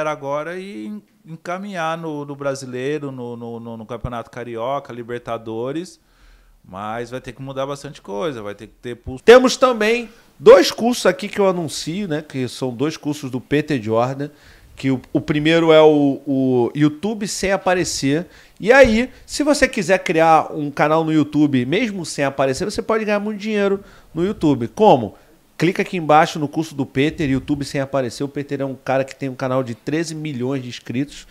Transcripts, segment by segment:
Agora e encaminhar no, no brasileiro, no, no, no, Campeonato Carioca, Libertadores. Mas vai ter que mudar bastante coisa, vai ter que ter pulso. Temos também dois cursos aqui que eu anuncio, né? Que são dois cursos do Peter Jordan. Que o, o primeiro é o, o YouTube sem aparecer. E aí, se você quiser criar um canal no YouTube, mesmo sem aparecer, você pode ganhar muito dinheiro no YouTube. Como? Clica aqui embaixo no curso do Peter, YouTube sem aparecer. O Peter é um cara que tem um canal de 13 milhões de inscritos.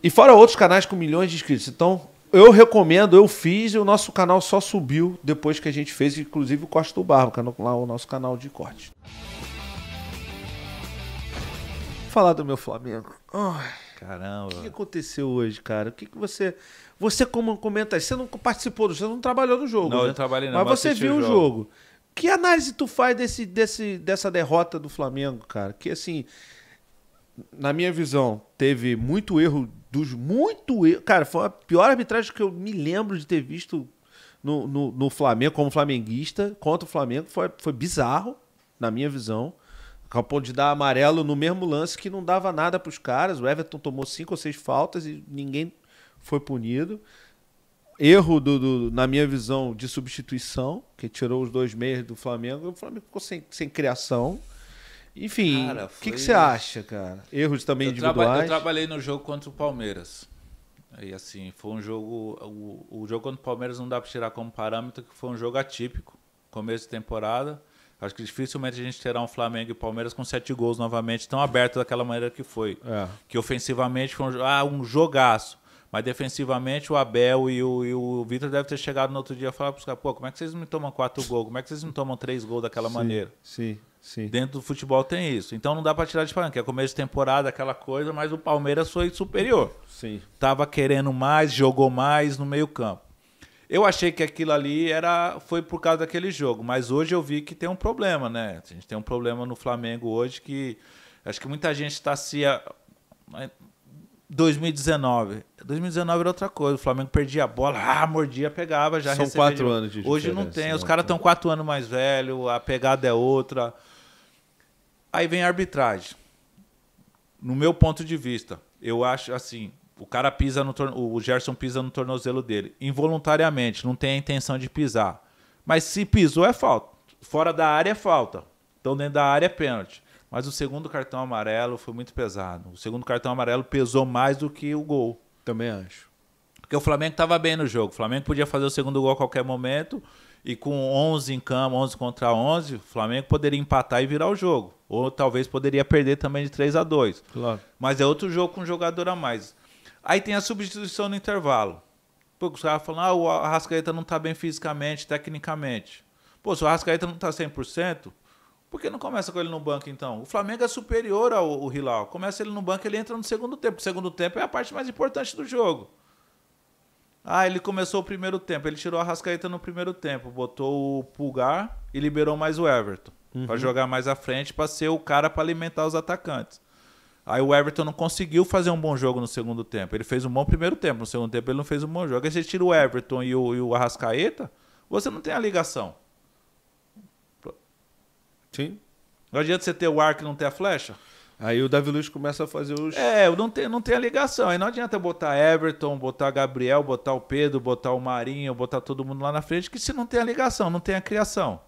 E fora outros canais com milhões de inscritos. Então, eu recomendo, eu fiz e o nosso canal só subiu depois que a gente fez, inclusive o Corte do Barro, lá o nosso canal de corte. Vou falar do meu Flamengo. Oh, Caramba. O que aconteceu hoje, cara? O que, que você. Você como comenta, você não participou do, você não trabalhou no jogo. Não, né? eu trabalhei não. Mas você viu o jogo. jogo. Que análise tu faz desse, desse, dessa derrota do Flamengo, cara? Que assim, na minha visão, teve muito erro dos muito erro. Cara, foi a pior arbitragem que eu me lembro de ter visto no, no, no Flamengo, como flamenguista, contra o Flamengo. Foi, foi bizarro, na minha visão. Ponto de dar amarelo no mesmo lance que não dava nada para os caras. O Everton tomou cinco ou seis faltas e ninguém foi punido erro, do, do, na minha visão, de substituição, que tirou os dois meios do Flamengo. O Flamengo ficou sem, sem criação. Enfim, o foi... que, que você acha, cara? Erros também eu individuais? Traba eu trabalhei no jogo contra o Palmeiras. E assim, foi um jogo. O, o jogo contra o Palmeiras não dá para tirar como parâmetro, que foi um jogo atípico. Começo de temporada. Acho que dificilmente a gente terá um Flamengo e Palmeiras com sete gols novamente, tão aberto daquela maneira que foi. É. Que ofensivamente foi um, ah, um jogaço. Mas defensivamente o Abel e o, e o Vitor devem ter chegado no outro dia e falar para os caras, pô, como é que vocês me tomam quatro gols? Como é que vocês me tomam três gols daquela sim, maneira? Sim, sim. Dentro do futebol tem isso. Então não dá para tirar de que é começo de temporada, aquela coisa, mas o Palmeiras foi superior. Sim. Tava querendo mais, jogou mais no meio campo. Eu achei que aquilo ali era foi por causa daquele jogo, mas hoje eu vi que tem um problema, né? A gente tem um problema no Flamengo hoje que acho que muita gente está se 2019. 2019 era outra coisa. O Flamengo perdia a bola, ah, mordia, pegava, já São quatro de... anos de Hoje não tem. Os né? caras estão quatro anos mais velhos, a pegada é outra. Aí vem a arbitragem. No meu ponto de vista, eu acho assim, o cara pisa no o Gerson pisa no tornozelo dele involuntariamente, não tem a intenção de pisar. Mas se pisou é falta. Fora da área é falta. Então dentro da área é pênalti. Mas o segundo cartão amarelo foi muito pesado. O segundo cartão amarelo pesou mais do que o gol. Também acho. Porque o Flamengo estava bem no jogo. O Flamengo podia fazer o segundo gol a qualquer momento. E com 11 em campo, 11 contra 11, o Flamengo poderia empatar e virar o jogo. Ou talvez poderia perder também de 3 a 2 Claro. Mas é outro jogo com um jogador a mais. Aí tem a substituição no intervalo. Pô, os caras falam, ah, o Arrascaeta não está bem fisicamente, tecnicamente. Pô, se o Arrascaeta não está 100%, por que não começa com ele no banco, então? O Flamengo é superior ao, ao Hilal. Começa ele no banco, ele entra no segundo tempo. O segundo tempo é a parte mais importante do jogo. Ah, ele começou o primeiro tempo. Ele tirou a Rascaeta no primeiro tempo. Botou o Pulgar e liberou mais o Everton. Uhum. para jogar mais à frente, para ser o cara para alimentar os atacantes. Aí o Everton não conseguiu fazer um bom jogo no segundo tempo. Ele fez um bom primeiro tempo. No segundo tempo ele não fez um bom jogo. Aí você tira o Everton e o, e o Arrascaeta, você não tem a ligação. Sim. Não adianta você ter o arco e não ter a flecha. Aí o Davi Luiz começa a fazer os. É, não tem, não tem a ligação. Aí não adianta botar Everton, botar Gabriel, botar o Pedro, botar o Marinho, botar todo mundo lá na frente, que se não tem a ligação, não tem a criação.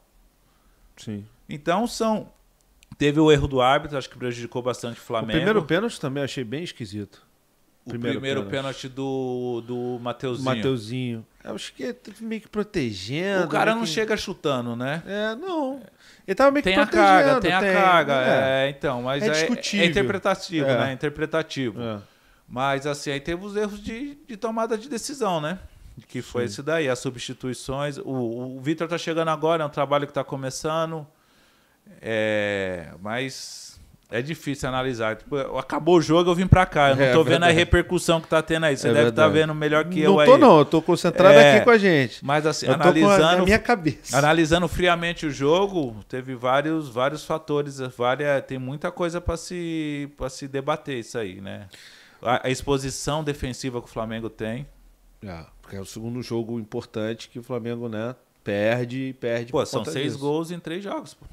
Sim. Então são. Teve o erro do árbitro, acho que prejudicou bastante o Flamengo. O primeiro pênalti também achei bem esquisito. O primeiro, primeiro pênalti. do, do Mateuzinho. Mateuzinho. Eu acho que meio que protegendo. O cara não que... chega chutando, né? É, não. Ele tava meio tem que a carga, tem, a carga. É. é. então, mas é, é, é interpretativo, é. né? Interpretativo. É. Mas assim, aí teve os erros de, de tomada de decisão, né? Que foi Sim. esse daí, as substituições. O, o Vitor tá chegando agora, é um trabalho que tá começando. É, mas é difícil analisar. Tipo, acabou o jogo, eu vim pra cá. Eu não é, tô vendo a repercussão que tá tendo aí. Você é deve estar tá vendo melhor que não eu aí. Não tô, não. Eu tô concentrado é, aqui com a gente. Mas assim, eu analisando. a minha cabeça. Analisando friamente o jogo, teve vários, vários fatores. Várias, tem muita coisa para se, pra se debater isso aí, né? A, a exposição defensiva que o Flamengo tem. É, porque é o segundo jogo importante que o Flamengo, né? Perde, perde. Pô, são seis disso. gols em três jogos, pô.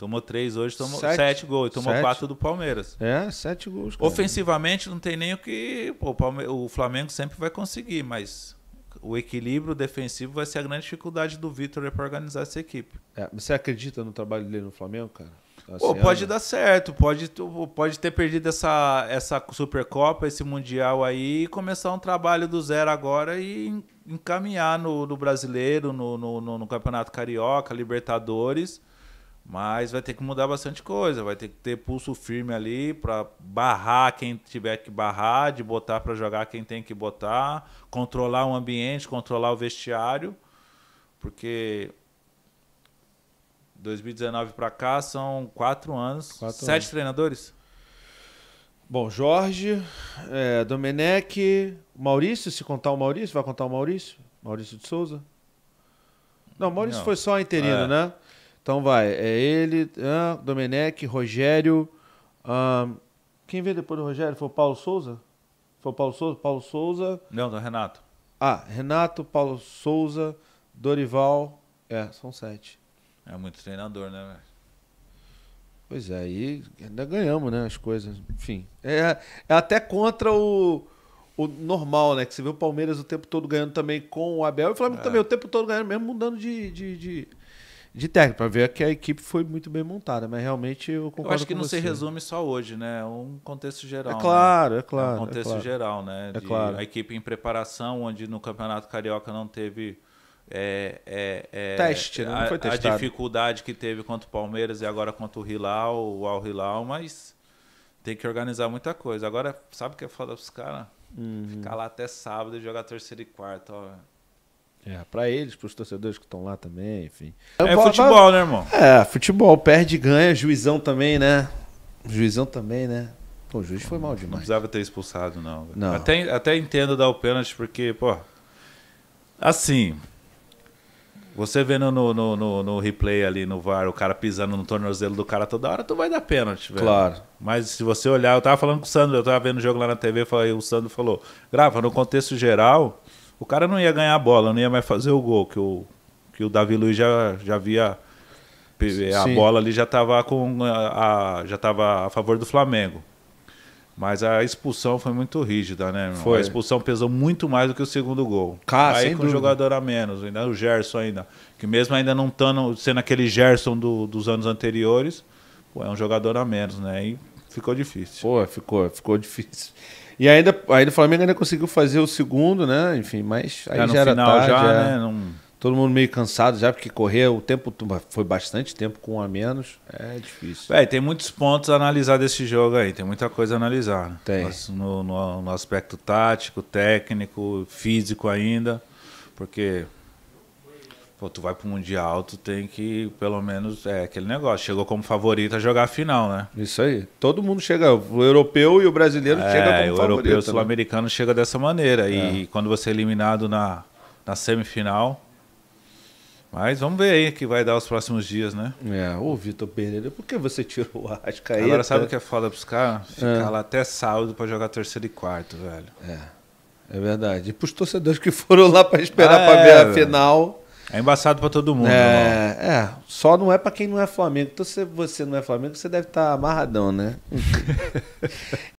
Tomou três hoje, tomou Sete. sete, gols. Tomou Sete. quatro do Palmeiras. É, sete gols. cara. Ofensivamente não tem nem o que. Pô, o, Palme- o Flamengo sempre vai conseguir, mas o equilíbrio defensivo vai ser a grande dificuldade do Vitor para organizar essa equipe. É, você acredita no trabalho dele no Flamengo, cara? Pô, Assim, pode é- dar certo, pode, pode ter perdido essa, essa Supercopa, esse Mundial aí, e começar um trabalho do zero agora e en- encaminhar no, no brasileiro, no, no- no Campeonato Carioca, Libertadores. Mas vai ter que mudar bastante coisa, vai ter que ter pulso firme ali para barrar quem tiver que barrar, de botar para jogar quem tem que botar, controlar o ambiente, controlar o vestiário, porque 2019 para cá são quatro anos, Quatro sete anos. treinadores. Bom, Jorge, é, Domenech, Maurício, se contar o Maurício, vai contar o Maurício? Maurício de Souza? Não, Maurício Não. foi só interino, É. né? Então vai, é ele, ah, Domenech, Rogério. ahn, quem veio depois do Rogério? Foi o Paulo Souza? Foi o Paulo Souza? Paulo Souza. Não, do Renato. Ah, Renato, Paulo Souza, Dorival. É, são sete. É muito treinador, né, velho? Pois é, aí ainda ganhamos, né, as coisas. Enfim, é, é até contra o, o normal, né? Que você vê o Palmeiras o tempo todo ganhando também com o Abel e o Flamengo É. também o tempo todo ganhando, mesmo mudando de, de, de, de técnico, para ver que a equipe foi muito bem montada. Mas realmente eu concordo Eu acho que não você. se resume só hoje, né? É um contexto geral. É né? claro, é É claro. um é contexto claro. geral, né? É De claro. A equipe em preparação, onde no Campeonato Carioca não teve. é, é, é, Teste, né? Não a, foi a testado. dificuldade que teve contra o Palmeiras e agora contra o Hilal, o Al Hilal, mas tem que organizar muita coisa. Agora, sabe o que é foda pros caras? Uhum. Ficar lá até sábado e jogar terceiro e quarto, ó. É, para eles, para os torcedores que estão lá também, enfim. É Vai- futebol, né, irmão? É, futebol, perde e ganha, juizão também, né? Juizão também, né? Pô, o juiz foi mal Não demais. precisava ter expulsado, não. Não. Até, até entendo dar o pênalti, porque, pô. Assim. Você vendo no, no, no, no replay ali no VAR, o cara pisando no tornozelo do cara toda hora, tu vai dar pênalti, velho. Claro. Mas se você olhar, eu tava falando com o Sandro, eu tava vendo o jogo lá na TV, falei, o Sandro falou, grava, no contexto geral, o cara não ia ganhar a bola, não ia mais fazer o gol, que o, que o Davi Luiz já, já via. A Sim. bola ali já tava com a, a- já tava a favor do Flamengo. Mas a expulsão foi muito rígida, né, irmão? Foi. A expulsão pesou muito mais do que o segundo gol. Cara, Aí sem com o dúvida. jogador a menos, ainda o Gerson ainda. Que mesmo ainda não estando sendo aquele Gerson do- dos anos anteriores, pô, é um jogador a menos, né? E ficou difícil. Pô, ficou, ficou difícil. E ainda, ainda o Flamengo ainda conseguiu fazer o segundo, né? Enfim, mas aí já já, era final tarde, já, é. né? Não... Todo mundo meio cansado já, porque correr o tempo foi bastante tempo com um a menos. É difícil. Véi, tem muitos pontos a analisar desse jogo aí, tem muita coisa a analisar. né? Tem. No, no- no aspecto tático, técnico, físico ainda, porque pô, tu vai pro Mundial, tu tem que, pelo menos, é aquele negócio, chegou como favorito a jogar a final, né? Isso aí. Todo mundo chega, o europeu e o brasileiro chega É, como o favorito. europeu e o né? sul-americano chega dessa maneira. É. E quando você é eliminado na, na semifinal. Mas vamos ver aí o que vai dar os próximos dias, né? É, ô Vitor Pereira, por que você tirou o Arrascaeta? Agora sabe o que é foda pros caras? Ficar É. lá até sábado pra jogar terceiro e quarto, velho. É, é verdade. E pros torcedores que foram lá pra esperar Ah, pra é, ver a velho. final. É embaçado pra todo mundo. É, é, só não é pra quem não é Flamengo. Então, se você não é Flamengo, você deve estar amarradão, né?